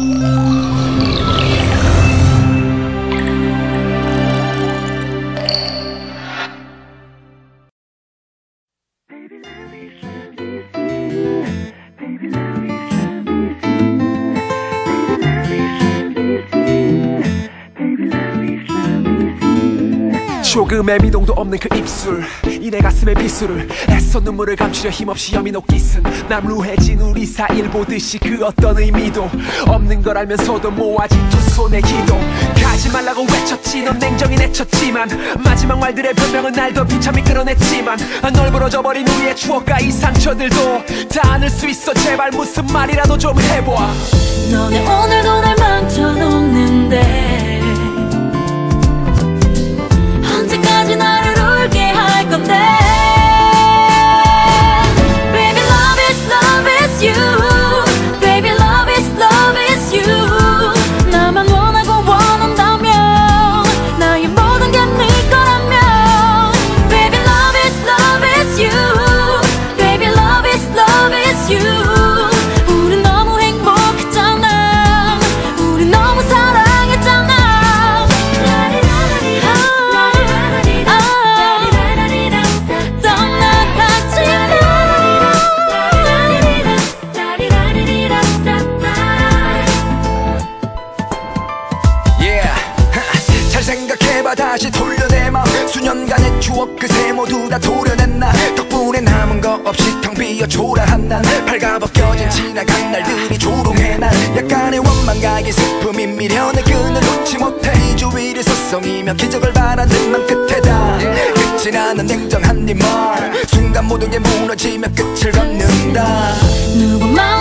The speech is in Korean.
Música 조금의 미동도 없는 그 입술 이 내 가슴의 비수를 애써 눈물을 감추려 힘없이 여민 옷깃은 남루해진 우리 사이를 보듯이 그 어떤 의미도 없는 걸 알면서도 모아진 두 손의 기도. 가지 말라고 외쳤지 넌 냉정히 내쳤지만 마지막 말들의 변명은 날 더 비참히 끌어냈지만 널 부러져 버린 우리의 추억과 이 상처들도 다 안을 수 있어 제발 무슨 말이라도 좀 해봐. 너네 오늘 생각해봐. 다시 돌려내 맘 수년간의 추억 그새 모두 다 도려낸 나. 덕분에 남은 거 없이 텅 비어 초라한 난. 발가 벗겨진 지나간 날들이 조롱해 난. 약간의 원망과 이 슬픔이 미련의 끈을 놓지 못해. 이 주위를 서성이며 기적을 바라는 맘 끝에다. 끝이 나는 냉정한 네말. 순간 모든 게 무너지며 끝을 걷는다. 누구 헤어진